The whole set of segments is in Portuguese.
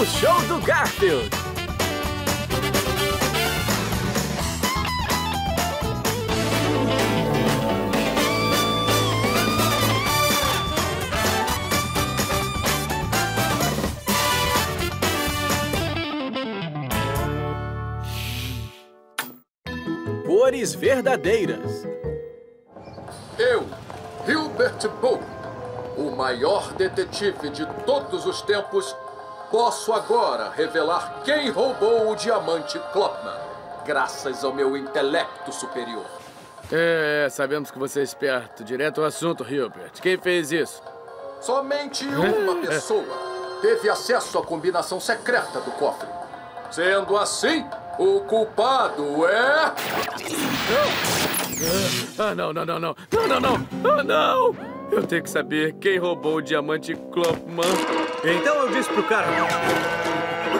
O show do Garfield. Cores verdadeiras. Eu, Hilbert Pope, o maior detetive de todos os tempos, posso agora revelar quem roubou o diamante Klopman, graças ao meu intelecto superior. É, sabemos que você é esperto. Direto ao assunto, Hilbert. Quem fez isso? Somente uma pessoa teve acesso à combinação secreta do cofre. Sendo assim, o culpado é. Ah, não, não, não, não. Não, não, não. Ah, não. Eu tenho que saber quem roubou o diamante Klopman. Então eu disse pro cara.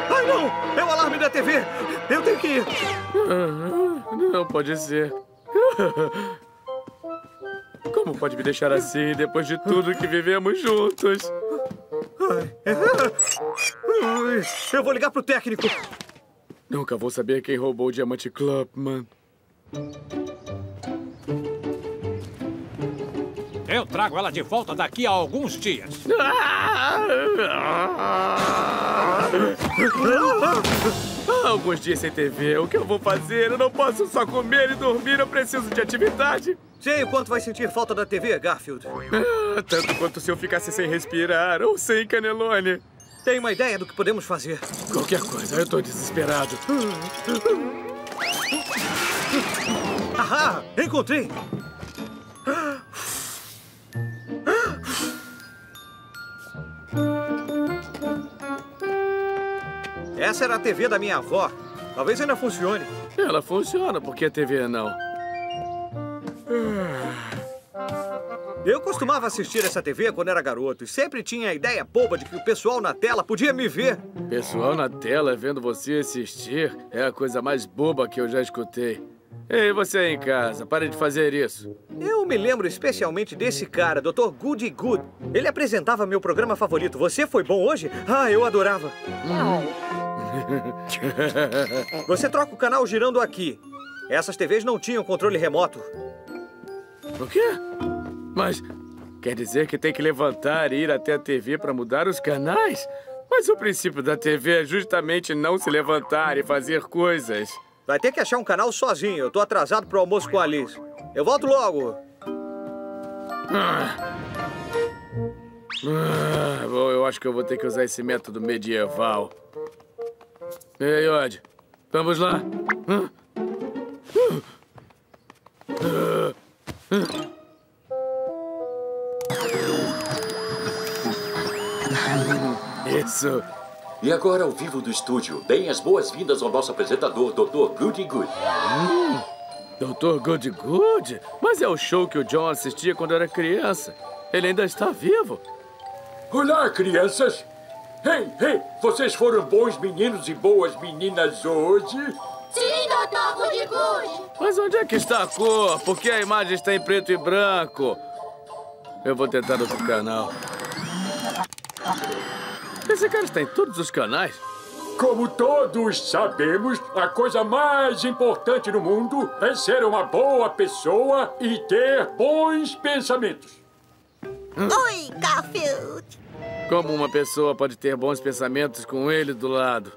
Ai, não! É o alarme da TV! Eu tenho que ir! Ah, Não pode ser. Como pode me deixar assim depois de tudo que vivemos juntos? Eu vou ligar pro técnico. Nunca vou saber quem roubou o diamante Klopman. Eu trago ela de volta daqui a alguns dias. Alguns dias sem TV, o que eu vou fazer? Eu não posso só comer e dormir, eu preciso de atividade. Sei o quanto vai sentir falta da TV, Garfield. Ah, Tanto quanto se eu ficasse sem respirar ou sem canelone. Tem uma ideia do que podemos fazer? Qualquer coisa, eu tô desesperado. Ahá! Encontrei! Essa era a TV da minha avó. Talvez ainda funcione. Ela funciona, porque a TV não. Eu costumava assistir essa TV quando era garoto e sempre tinha a ideia boba de que o pessoal na tela podia me ver. Pessoal na tela vendo você assistir é a coisa mais boba que eu já escutei. Ei, você aí em casa, pare de fazer isso. Eu me lembro especialmente desse cara, Dr. Goody Good. Ele apresentava meu programa favorito. Você foi bom hoje? Ah, eu adorava. Você troca o canal girando aqui. Essas TVs não tinham controle remoto. O quê? Mas quer dizer que tem que levantar e ir até a TV para mudar os canais? Mas o princípio da TV é justamente não se levantar e fazer coisas. Vai ter que achar um canal sozinho. Eu tô atrasado pro almoço com a Liz. Eu volto logo. Ah. Bom, eu acho que eu vou ter que usar esse método medieval. Ei, Odd, vamos lá. Isso. E agora, ao vivo do estúdio, deem as boas-vindas ao nosso apresentador, Dr. Goody Good. Dr. Good Good? Mas é o show que o John assistia quando era criança. Ele ainda está vivo. Olá, crianças! Ei, ei, vocês foram bons meninos e boas meninas hoje? Sim, doutor Good Good. Mas onde é que está a cor? Por que a imagem está em preto e branco? Eu vou tentar outro canal. Esse cara está em todos os canais. Como todos sabemos, a coisa mais importante no mundo é ser uma boa pessoa e ter bons pensamentos. Oi, Garfield. Como uma pessoa pode ter bons pensamentos com ele do lado?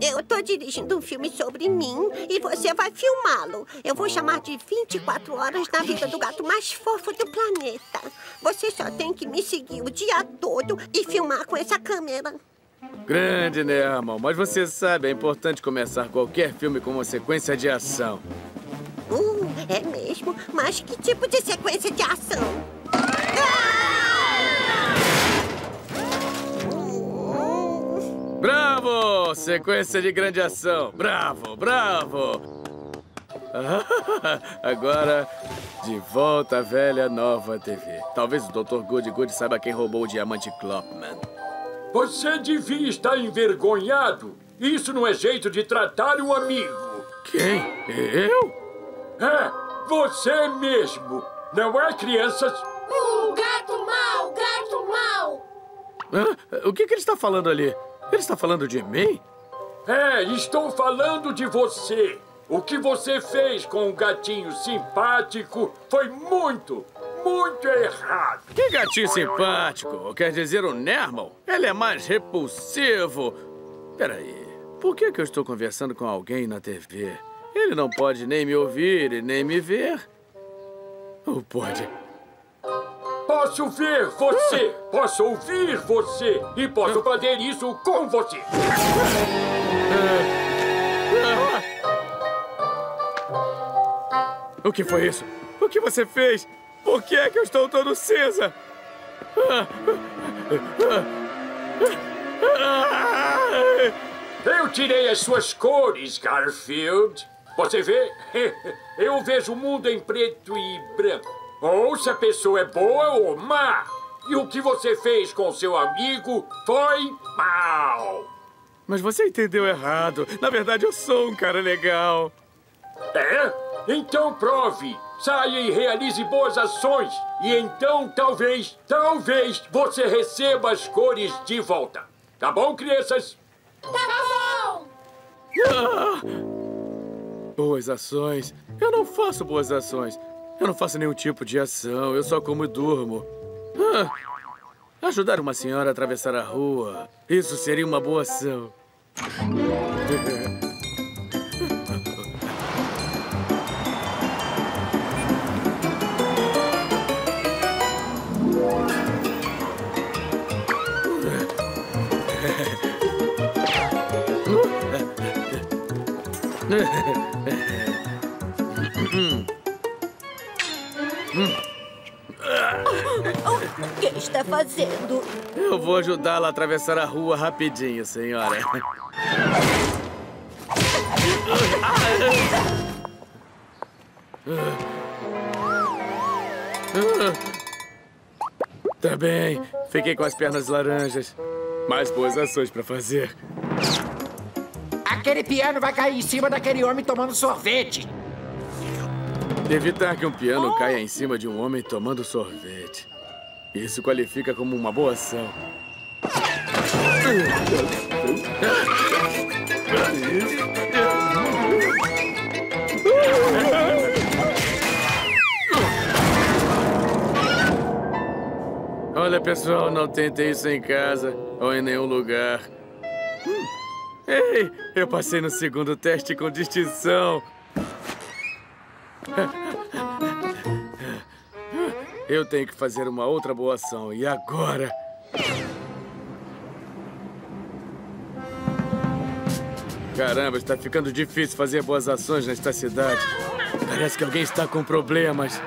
Eu tô dirigindo um filme sobre mim e você vai filmá-lo. Eu vou chamar de 24 horas na vida do gato mais fofo do planeta. Você só tem que me seguir o dia todo e filmar com essa câmera. Grande, Nermal. Mas você sabe, é importante começar qualquer filme com uma sequência de ação. Uh, é mesmo? Mas que tipo de sequência de ação? Sequência de grande ação. Bravo, bravo! Agora, de volta à velha nova TV. Talvez o Dr. Good Good saiba quem roubou o diamante Klopman. Você devia estar envergonhado. Isso não é jeito de tratar um amigo. Quem? Eu? É, você mesmo. Não é, crianças? O gato mau, gato Hã? O que, que ele está falando ali? Ele está falando de mim? É, estou falando de você. O que você fez com o gatinho simpático foi muito, muito errado. Que gatinho simpático? Quer dizer o Nermal? Ele é mais repulsivo. Peraí, por que, que eu estou conversando com alguém na TV? Ele não pode nem me ouvir e nem me ver. Ou pode? Posso ver você, posso ouvir você e posso fazer isso com você. O que foi isso? O que você fez? Por que é que eu estou todo cinza? Eu tirei as suas cores, Garfield. Você vê? Eu vejo o mundo em preto e branco. Ou se a pessoa é boa ou má. E o que você fez com seu amigo foi mal. Mas você entendeu errado. Na verdade, eu sou um cara legal. É? Então prove. Saia e realize boas ações. E então, talvez, talvez você receba as cores de volta. Tá bom, crianças? Ah! Boas ações. Eu não faço boas ações. Eu não faço nenhum tipo de ação. Eu só como e durmo. Ah, ajudar uma senhora a atravessar a rua. Isso seria uma boa ação. está fazendo? Eu vou ajudá-la a atravessar a rua rapidinho, senhora. Tá bem. Fiquei com as pernas laranjas. Mais boas ações pra fazer. Aquele piano vai cair em cima daquele homem tomando sorvete. Evitar que um piano caia em cima de um homem tomando sorvete. Isso qualifica como uma boa ação. Olha, pessoal, não tentem isso em casa ou em nenhum lugar. Ei, eu passei no segundo teste com distinção. Eu tenho que fazer uma outra boa ação. E agora? Caramba, está ficando difícil fazer boas ações nesta cidade. Parece que alguém está com problemas.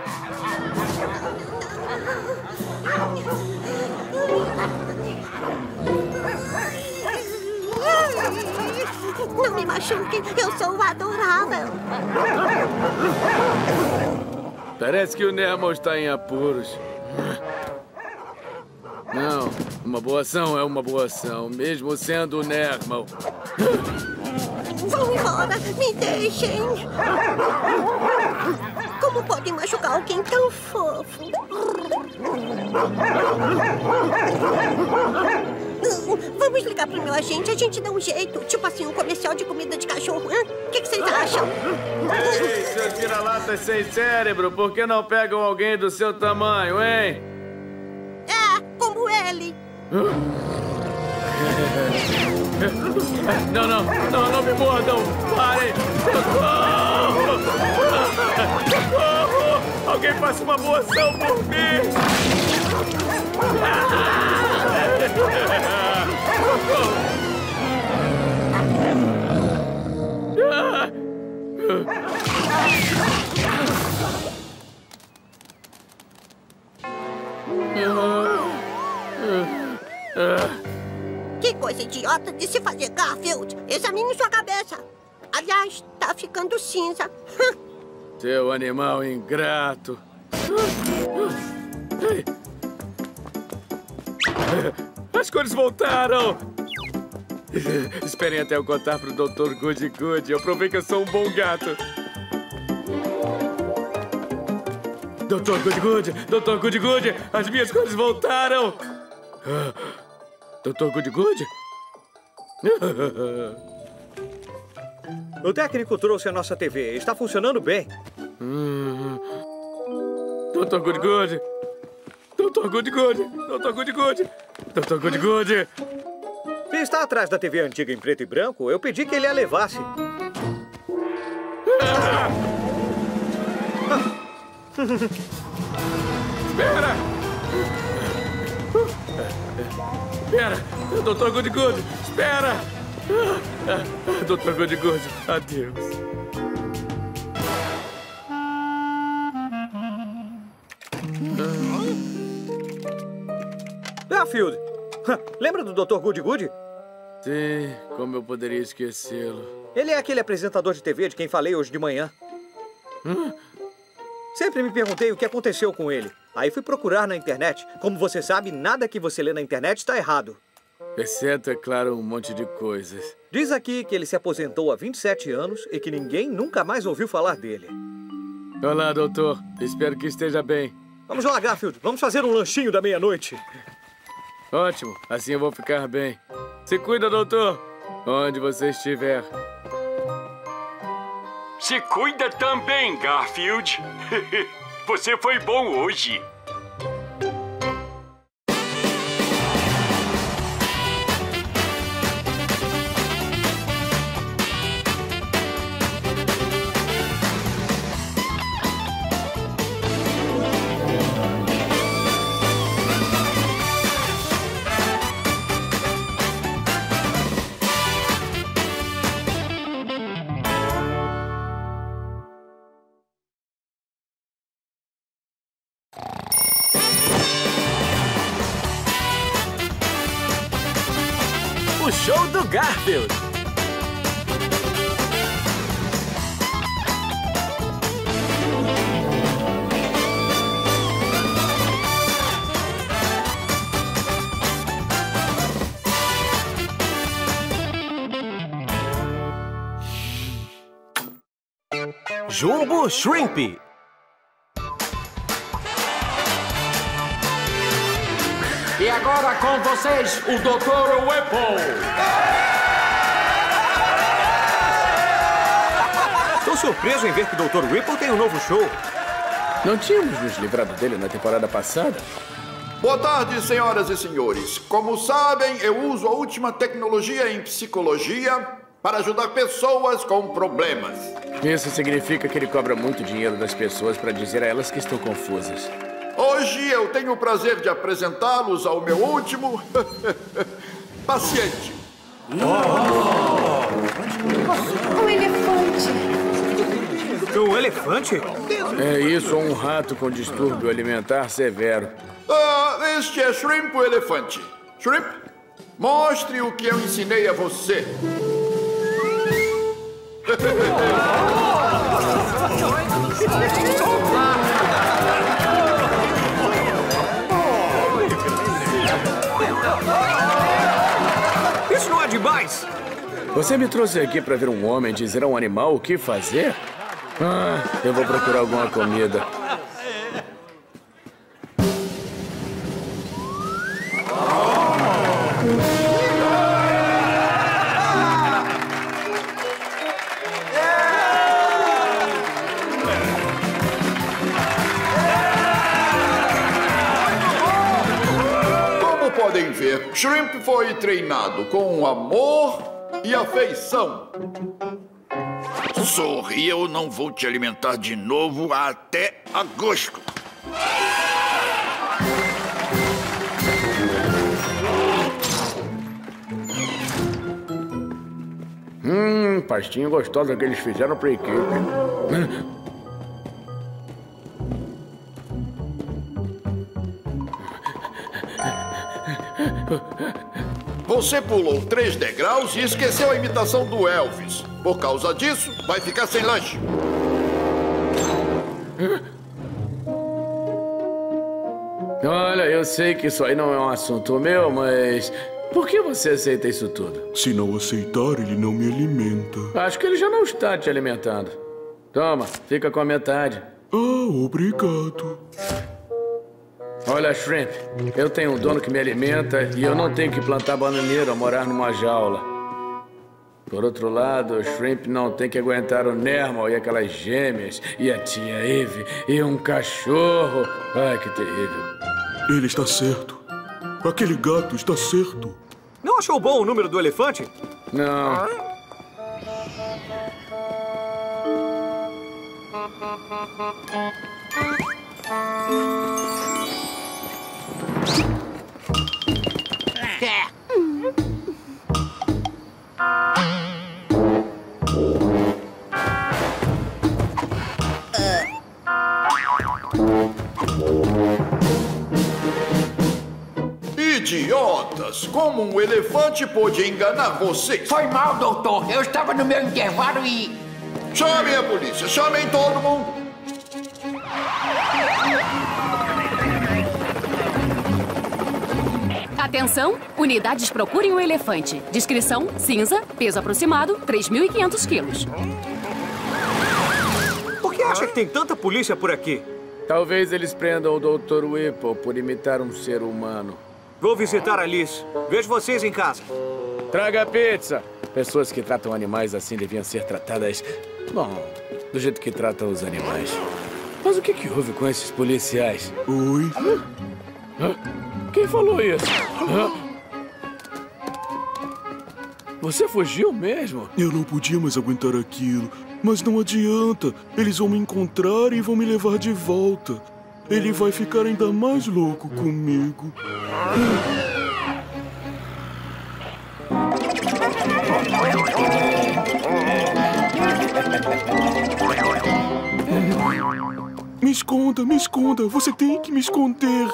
Não me machuque, eu sou adorável. Parece que o Nemo está em apuros. Não, uma boa ação é uma boa ação, mesmo sendo o Nermal. Vão embora, me deixem. Como podem machucar alguém tão fofo? Vamos ligar pro meu agente, a gente dá um jeito. Tipo assim, um comercial de comida de cachorro. O que, que vocês acham? Ei, seus vira-latas sem cérebro, por que não pegam alguém do seu tamanho, hein? É, como ele. Não, não, não, não me mordam! Parem! Socorro! Socorro! Alguém faça uma boa ação por mim! Que coisa idiota de se fazer, Garfield. Examine sua cabeça. Aliás, tá ficando cinza. Seu animal ingrato. Ei. As cores voltaram! Esperem até eu contar pro Dr. Good Good. Eu provei que eu sou um bom gato. Dr. Good Good, Dr. Good Good, as minhas cores voltaram! Dr. Good Good? O técnico trouxe a nossa TV. Está funcionando bem. Hum. Dr. Good Good. Dr. Good Good. Dr. Good Good. Dr. Good Good. Está atrás da TV antiga em preto e branco. Eu pedi que ele a levasse. Ah! Espera! Espera! Dr. Good Good! Espera! Dr. Good Good, adeus. Garfield! Lembra do Dr. Good Good? Sim, como eu poderia esquecê-lo? Ele é aquele apresentador de TV de quem falei hoje de manhã. Hum? Sempre me perguntei o que aconteceu com ele. Aí fui procurar na internet. Como você sabe, nada que você lê na internet está errado. Exceto, é claro, um monte de coisas. Diz aqui que ele se aposentou há 27 anos e que ninguém nunca mais ouviu falar dele. Olá, doutor. Espero que esteja bem. Vamos lá, Garfield. Vamos fazer um lanchinho da meia-noite. Ótimo. Assim eu vou ficar bem. Se cuida, doutor. Onde você estiver. Se cuida também, Garfield. Você foi bom hoje. Jumbo Shrimp. E agora com vocês, o Dr. Whipple. Estou surpreso em ver que o Dr. Whipple tem um novo show. Não tínhamos nos livrado dele na temporada passada? Boa tarde, senhoras e senhores. Como sabem, eu uso a última tecnologia em psicologia para ajudar pessoas com problemas. Isso significa que ele cobra muito dinheiro das pessoas para dizer a elas que estão confusas. Hoje eu tenho o prazer de apresentá-los ao meu último paciente. Um elefante. Um elefante? É isso, ou um rato com distúrbio alimentar severo. Ah, este é Shrimp o elefante. Shrimp, mostre o que eu ensinei a você. Isso não é demais! Você me trouxe aqui para ver um homem dizer a um animal o que fazer? Ah, eu vou procurar alguma comida. Shrimp foi treinado com amor e afeição. Sorri, eu não vou te alimentar de novo até agosto. Hum, pastinha gostosa que eles fizeram pra equipe. Você pulou três degraus e esqueceu a imitação do Elvis. Por causa disso, vai ficar sem lanche. Olha, eu sei que isso aí não é um assunto meu, mas por que você aceita isso tudo? Se não aceitar, ele não me alimenta. Acho que ele já não está te alimentando. Toma, fica com a metade. Ah, obrigado. Olha, Shrimp, eu tenho um dono que me alimenta e eu não tenho que plantar bananeira ou morar numa jaula. Por outro lado, o Shrimp não tem que aguentar o Nermal e aquelas gêmeas, e a tia Eve, e um cachorro. Ai, que terrível. Ele está certo. Aquele gato está certo. Não achou bom o número do elefante? Não. Como um elefante pôde enganar vocês? Foi mal, doutor. Eu estava no meu intervalo e. Chamem a polícia! Chamem todo mundo! Atenção, unidades procurem o elefante. Descrição: cinza, peso aproximado, 3.500 quilos. Por que acha que tem tanta polícia por aqui? Talvez eles prendam o Dr. Whipple por imitar um ser humano. Vou visitar a Liz. Vejo vocês em casa. Traga pizza! Pessoas que tratam animais assim deviam ser tratadas. Bom, do jeito que tratam os animais. Mas o que, que houve com esses policiais? Oi? Hã? Quem falou isso? Hã? Você fugiu mesmo? Eu não podia mais aguentar aquilo. Mas não adianta. Eles vão me encontrar e vão me levar de volta. Ele vai ficar ainda mais louco comigo. Me esconda, me esconda. Você tem que me esconder.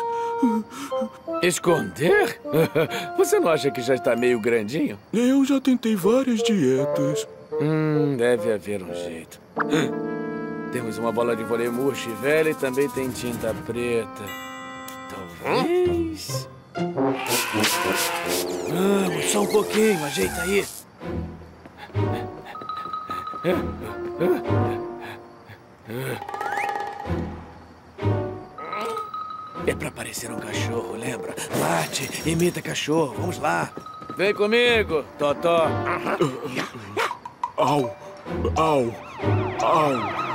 Esconder? Você não acha que já está meio grandinho? Eu já tentei várias dietas. Hum, deve haver um jeito. Temos uma bola de vôlei murcha e velha e também tem tinta preta. Talvez... Vamos, só um pouquinho, ajeita aí. É pra parecer um cachorro, lembra? Late, imita cachorro, vamos lá. Vem comigo, Totó. Au, au, au.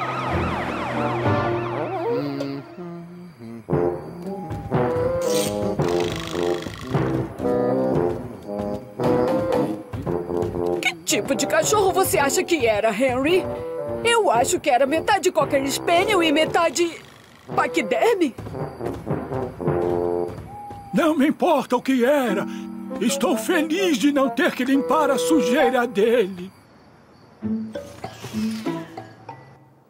Tipo de cachorro você acha que era, Henry? Eu acho que era metade Cocker Spaniel e metade... Paquiderme? Não me importa o que era. Estou feliz de não ter que limpar a sujeira dele.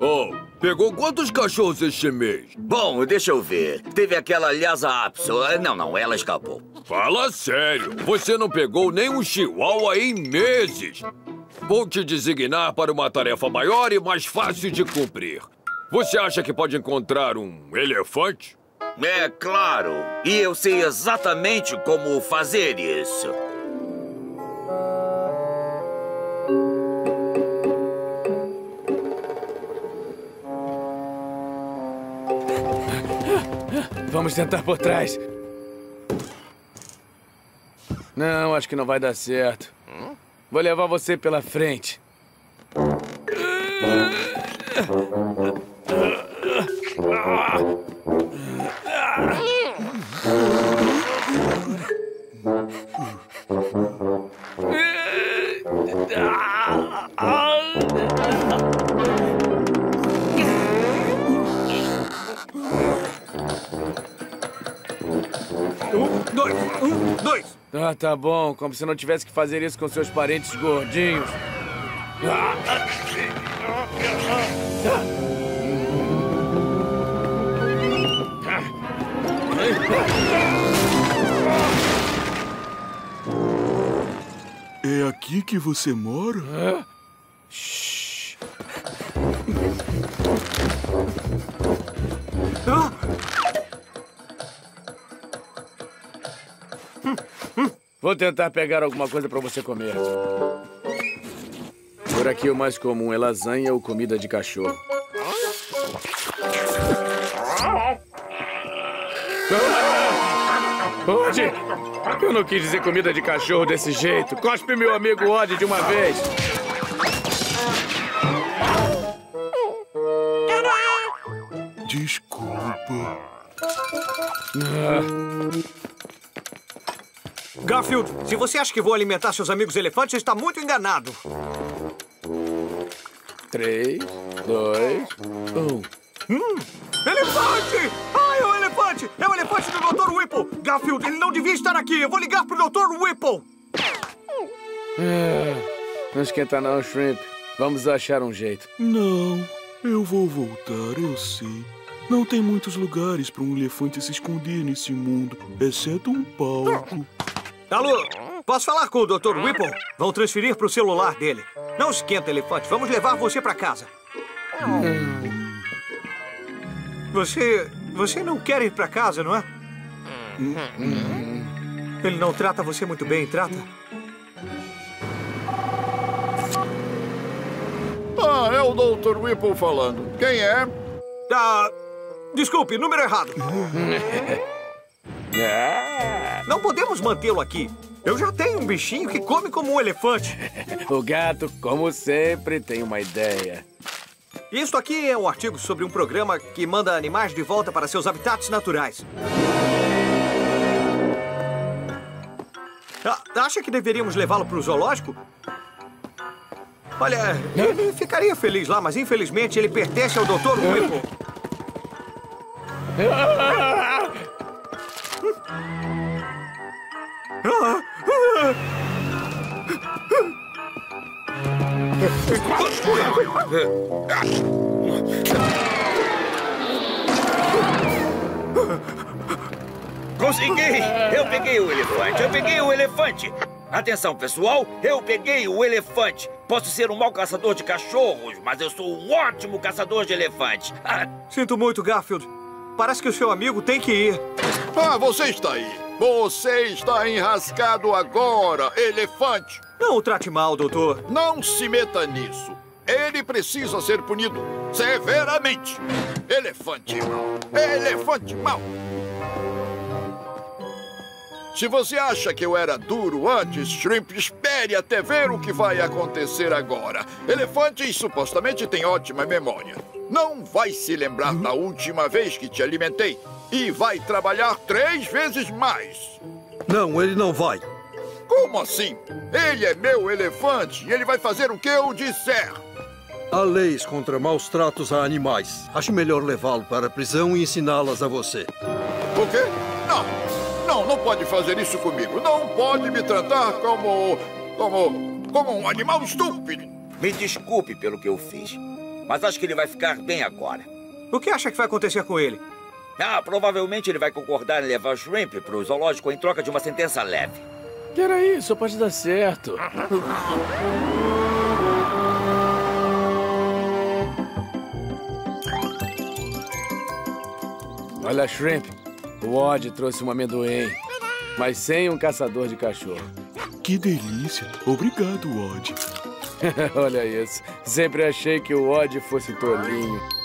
Oh, pegou quantos cachorros este mês? Bom, deixa eu ver. Teve aquela Lhasa Apso. Não, não, ela escapou. Fala sério. Você não pegou nem um chihuahua em meses. Vou te designar para uma tarefa maior e mais fácil de cumprir. Você acha que pode encontrar um elefante? É claro. E eu sei exatamente como fazer isso. Vamos tentar por trás. Não, acho que não vai dar certo. Vou levar você pela frente. Um, dois, um, dois. Ah, tá bom. Como se não tivesse que fazer isso com seus parentes gordinhos. É aqui que você mora? Hã? Vou tentar pegar alguma coisa para você comer. Por aqui o mais comum é lasanha ou comida de cachorro. Odd! Eu não quis dizer comida de cachorro desse jeito. Cospe meu amigo Odd de uma vez. Desculpa. Garfield, se você acha que vou alimentar seus amigos elefantes, está muito enganado. Três, dois, um. Hum, elefante! Ai, é o elefante! É o elefante do Dr. Whipple! Garfield, ele não devia estar aqui! Eu vou ligar pro Dr. Whipple! Ah, não esquenta não, Shrimp. Vamos achar um jeito. Não, eu vou voltar, eu sei. Não tem muitos lugares para um elefante se esconder nesse mundo, exceto um palco. Alô, posso falar com o Dr. Whipple? Vão transferir pro celular dele. Não esquenta, elefante. Vamos levar você para casa. Você... você não quer ir para casa, não é? Ele não trata você muito bem, trata? Ah, é o Dr. Whipple falando. Quem é? Ah, desculpe, número errado. Não podemos mantê-lo aqui. Eu já tenho um bichinho que come como um elefante. O gato, como sempre, tem uma ideia. Isto aqui é um artigo sobre um programa que manda animais de volta para seus habitats naturais. Ah, acha que deveríamos levá-lo para o zoológico? Olha, ele ficaria feliz lá, mas infelizmente ele pertence ao Dr. Whipple. Consegui! Eu peguei o elefante! Eu peguei o elefante! Atenção, pessoal! Eu peguei o elefante! Posso ser um mau caçador de cachorros, mas eu sou um ótimo caçador de elefantes! Sinto muito, Garfield. Parece que o seu amigo tem que ir. Ah, você está aí. Você está enrascado agora, elefante. Não o trate mal, doutor. Não se meta nisso. Ele precisa ser punido severamente. Elefante mau. Elefante mau. Se você acha que eu era duro antes, Shrimp, espere até ver o que vai acontecer agora. Elefantes supostamente têm ótima memória. Não vai se lembrar da última vez que te alimentei e vai trabalhar três vezes mais. Não, ele não vai. Como assim? Ele é meu elefante e ele vai fazer o que eu disser. Há leis contra maus tratos a animais. Acho melhor levá-lo para a prisão e ensiná-las a você. O quê? Não. Não, não pode fazer isso comigo. Não pode me tratar como. como. como um animal estúpido. Me desculpe pelo que eu fiz, mas acho que ele vai ficar bem agora. O que acha que vai acontecer com ele? Ah, provavelmente ele vai concordar em levar Shrimp para o zoológico em troca de uma sentença leve. Que era isso? Pode dar certo. Olha, Shrimp. O Odd trouxe um amendoim, mas sem um caçador de cachorro. Que delícia. Obrigado, Odd. Olha isso. Sempre achei que o Odd fosse tolinho.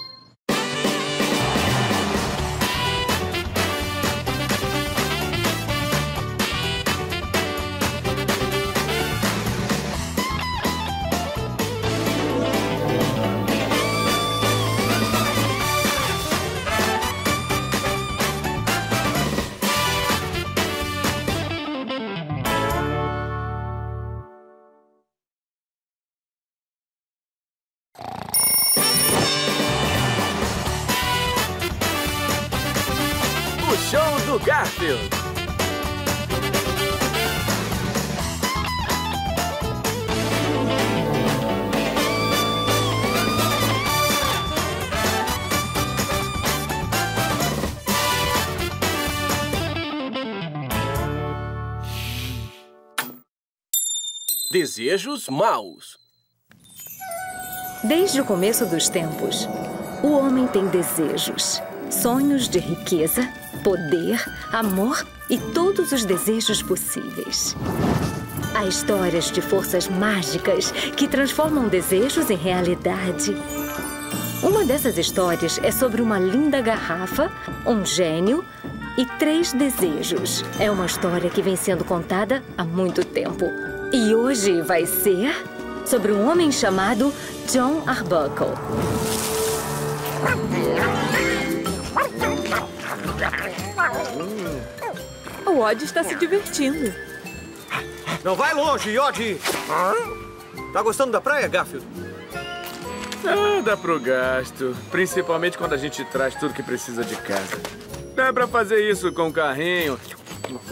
Desejos maus. Desde o começo dos tempos, o homem tem desejos, sonhos de riqueza, poder, amor e todos os desejos possíveis. Há histórias de forças mágicas que transformam desejos em realidade. Uma dessas histórias é sobre uma linda garrafa, um gênio e Três Desejos. É uma história que vem sendo contada há muito tempo. E hoje vai ser sobre um homem chamado John Arbuckle. O Odd está se divertindo. Não vai longe, Yodi! Tá gostando da praia, Garfield? Ah, dá pro gasto. Principalmente quando a gente traz tudo que precisa de casa. Dá pra fazer isso com um carrinho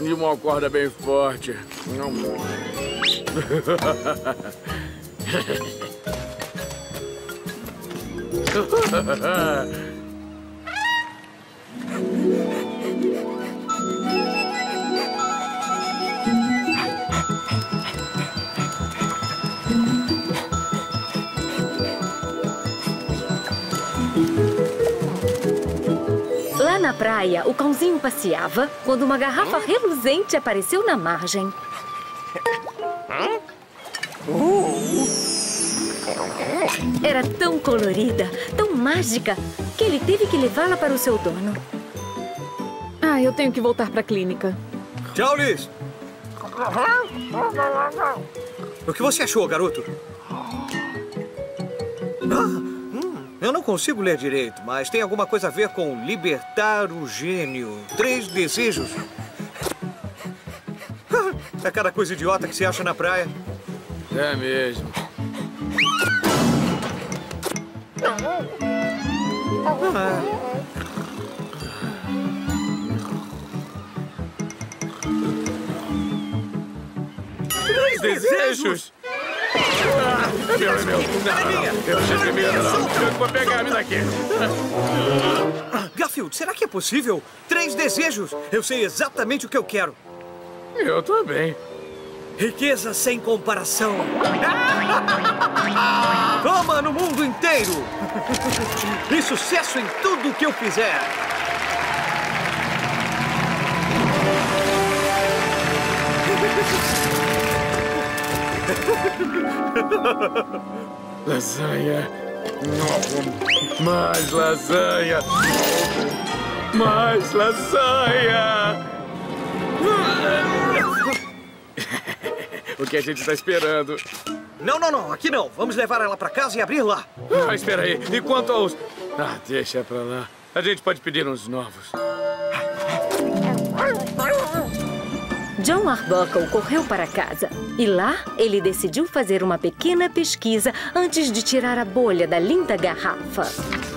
e uma corda bem forte. Lá na praia, o cãozinho passeava quando uma garrafa reluzente apareceu na margem. Era tão colorida, tão mágica, que ele teve que levá-la para o seu dono. Ah, eu tenho que voltar para a clínica. Tchau, Liz! O que você achou, garoto? Ah, hum, eu não consigo ler direito, mas tem alguma coisa a ver com libertar o gênio. Três desejos. É cada coisa idiota que se acha na praia. É mesmo. Ah. Três desejos? Ah, meu, meu. Não, não, não. Eu achei primeiro, não. Eu vou pegar, me daqui. Garfield, será que é possível? Três desejos. Eu sei exatamente o que eu quero. Eu também. Riqueza sem comparação. Fama no mundo inteiro. E sucesso em tudo que eu fizer. Lasanha. Mais lasanha. Mais lasanha. O que a gente está esperando? Não, não, não. Aqui não. Vamos levar ela pra casa e abrir lá. Ah, espera aí. E quanto aos... Ah, deixa pra lá. A gente pode pedir uns novos. John Arbuckle correu para casa e lá ele decidiu fazer uma pequena pesquisa antes de tirar a bolha da linda garrafa.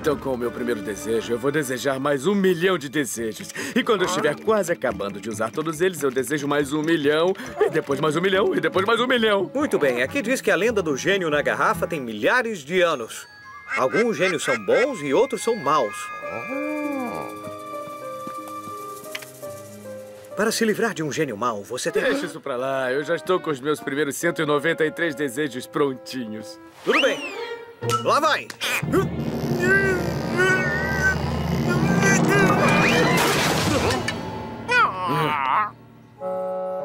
Então, com o meu primeiro desejo, eu vou desejar mais um milhão de desejos. E quando eu estiver quase acabando de usar todos eles, eu desejo mais um milhão, e depois mais um milhão, e depois mais um milhão. Muito bem. Aqui diz que a lenda do gênio na garrafa tem milhares de anos. Alguns gênios são bons e outros são maus. Para se livrar de um gênio mau, você tem... Deixa isso pra lá. Eu já estou com os meus primeiros 193 desejos prontinhos. Tudo bem. Lá vai.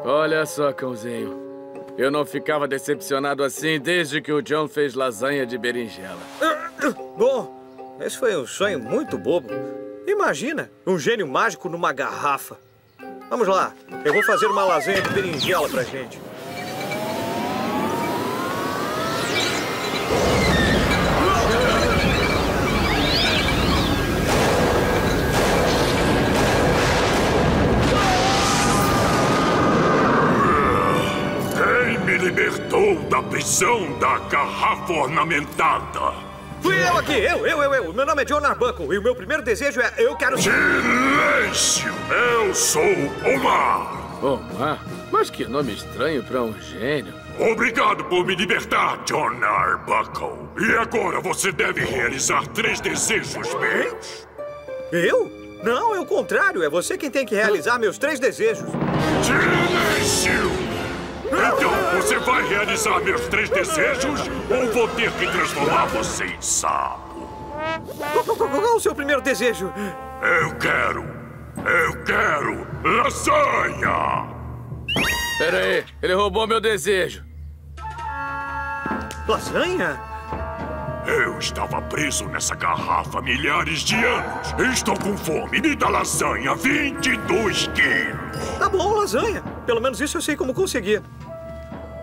Olha só, cãozinho. Eu não ficava decepcionado assim desde que o John fez lasanha de berinjela. Bom, esse foi um sonho muito bobo. Imagina, um gênio mágico numa garrafa. Vamos lá, eu vou fazer uma lasanha de berinjela pra gente. Libertou da prisão da garrafa ornamentada? Fui eu aqui, eu, eu, eu, eu. Meu nome é John Arbuckle e o meu primeiro desejo é eu quero... Silêncio! Eu sou o mar! Omar? Mas que nome estranho pra um gênio. Obrigado por me libertar, John Arbuckle. E agora você deve realizar três desejos meus. Eu? Não, é o contrário. É você quem tem que realizar meus três desejos. Silêncio! Então você vai realizar meus três desejos ou vou ter que transformar você em sapo? Qual é o seu primeiro desejo? Eu quero. Eu quero lasanha! Pera aí, ele roubou meu desejo. Lasanha? Eu estava preso nessa garrafa há milhares de anos. Estou com fome. Me dá lasanha, 22 quilos. Tá bom, lasanha. Pelo menos isso eu sei como conseguir.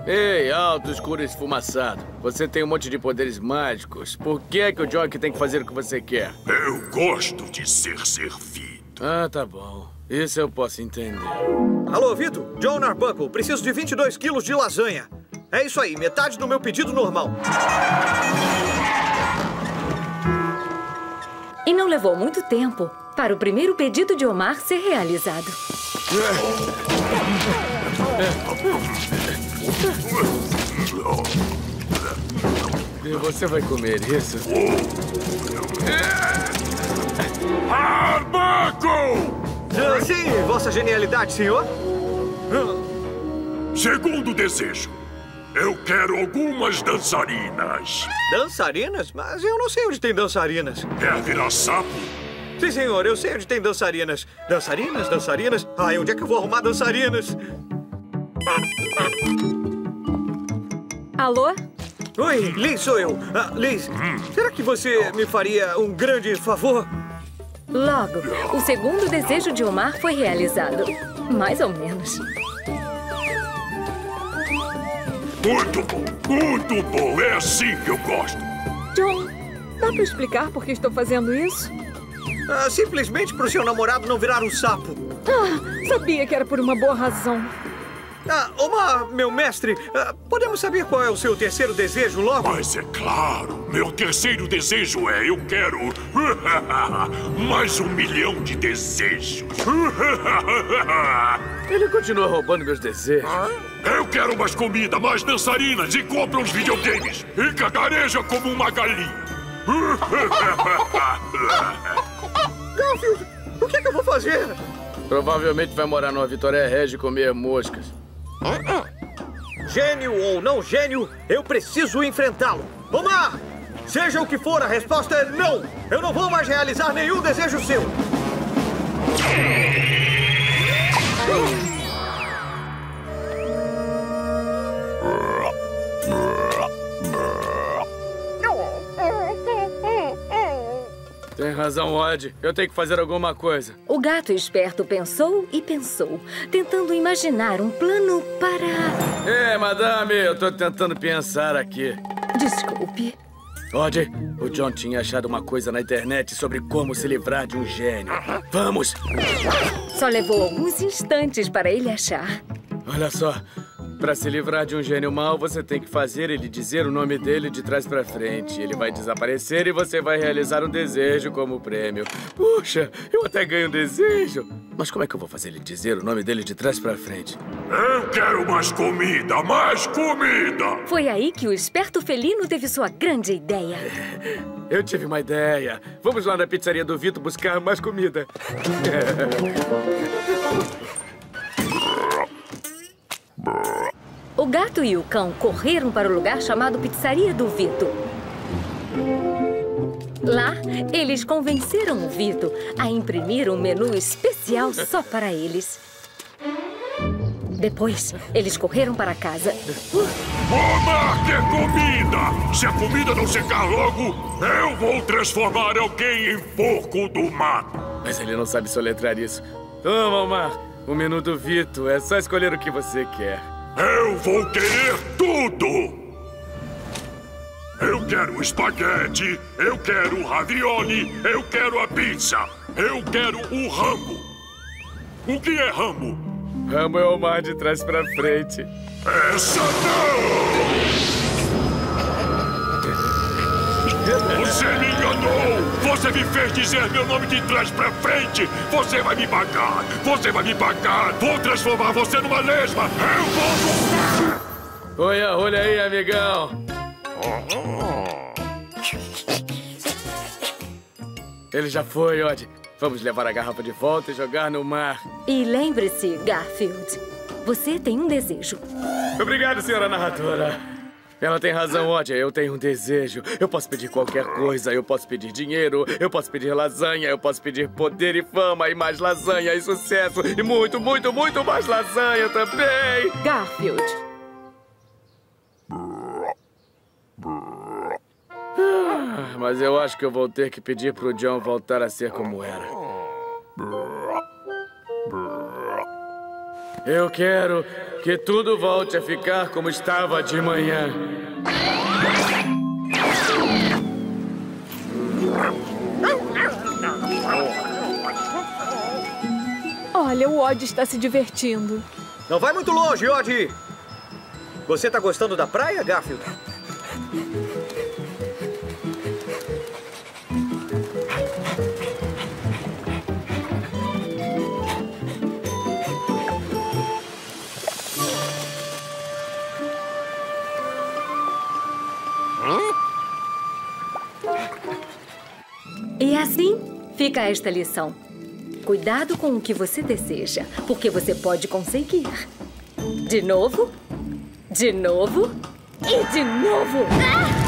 Ei, alto, escuro e esfumaçado. Você tem um monte de poderes mágicos. Por que é que o Jock tem que fazer o que você quer? Eu gosto de ser servido. Ah, tá bom. Isso eu posso entender. Alô, Vito? John Arbuckle. Preciso de 22 quilos de lasanha. É isso aí, metade do meu pedido normal. E não levou muito tempo para o primeiro pedido de Omar ser realizado. E você vai comer isso? Arbuckle! Ah, sim, vossa genialidade, senhor. Segundo desejo. Eu quero algumas dançarinas. Dançarinas? Mas eu não sei onde tem dançarinas. Quer virar sapo? Sim, senhor, eu sei onde tem dançarinas. Dançarinas, dançarinas? Ai, onde é que eu vou arrumar dançarinas? Alô? Oi, Liz, sou eu. Ah, Liz, será que você me faria um grande favor? Logo, o segundo desejo de Omar foi realizado. Mais ou menos. Muito bom, muito bom. É assim que eu gosto. John, dá pra explicar por que estou fazendo isso? Ah, simplesmente pro seu namorado não virar um sapo. Ah, sabia que era por uma boa razão. Ah, Omar, meu mestre, ah, podemos saber qual é o seu terceiro desejo logo? Mas é claro, meu terceiro desejo é eu quero mais um milhão de desejos. Ele continua roubando meus desejos. Eu quero mais comida, mais dançarinas e compra uns videogames. E cagareja como uma galinha. O que, é que eu vou fazer? Provavelmente vai morar numa Vitória Regia e comer moscas. Gênio ou não gênio, eu preciso enfrentá-lo. Omar! Seja o que for, a resposta é não! Eu não vou mais realizar nenhum desejo seu! Tem razão, Odd. Eu tenho que fazer alguma coisa. O gato esperto pensou e pensou, tentando imaginar um plano para. Ei, madame, eu tô tentando pensar aqui. Desculpe. Odd, o John tinha achado uma coisa na internet sobre como se livrar de um gênio. Vamos! Só levou alguns instantes para ele achar. Olha só, para se livrar de um gênio mau, você tem que fazer ele dizer o nome dele de trás para frente. Ele vai desaparecer e você vai realizar um desejo como prêmio. Puxa, eu até ganho um desejo. Mas como é que eu vou fazer ele dizer o nome dele de trás para frente? Eu quero mais comida, mais comida! Foi aí que o esperto felino teve sua grande ideia. Eu tive uma ideia. Vamos lá na pizzaria do Vito buscar mais comida. O gato e o cão correram para o lugar chamado Pizzaria do Vito. Lá, eles convenceram o Vito a imprimir um menu especial só para eles. Depois, eles correram para casa. Omar quer comida! Se a comida não chegar logo, eu vou transformar alguém em porco do mato. Mas ele não sabe soletrar isso. Toma, Omar. O menu do Vito. É só escolher o que você quer. Eu vou querer tudo! Eu quero espaguete, eu quero ravioli, eu quero a pizza, eu quero o ramo. O que é ramo? Ramo é o mar de trás pra frente. Essa não! Você me enganou! Você me fez dizer meu nome de trás pra frente! Você vai me pagar! Você vai me pagar! Vou transformar você numa lesma! Eu vou... Olha, olha aí, amigão! Ele já foi, Odd. Vamos levar a garrafa de volta e jogar no mar. E lembre-se, Garfield, você tem um desejo. Obrigado, senhora narradora. Ela tem razão, Odd. Eu tenho um desejo. Eu posso pedir qualquer coisa. Eu posso pedir dinheiro. Eu posso pedir lasanha. Eu posso pedir poder e fama. E mais lasanha e sucesso. E muito, muito, muito mais lasanha também. Garfield. Ah, mas eu acho que eu vou ter que pedir pro John voltar a ser como era. Eu quero que tudo volte a ficar como estava de manhã. Olha, o Odd está se divertindo. Não vai muito longe, Odd! Você tá gostando da praia, Garfield? Fica esta lição. Cuidado com o que você deseja, porque você pode conseguir. De novo, de novo e de novo. Ah!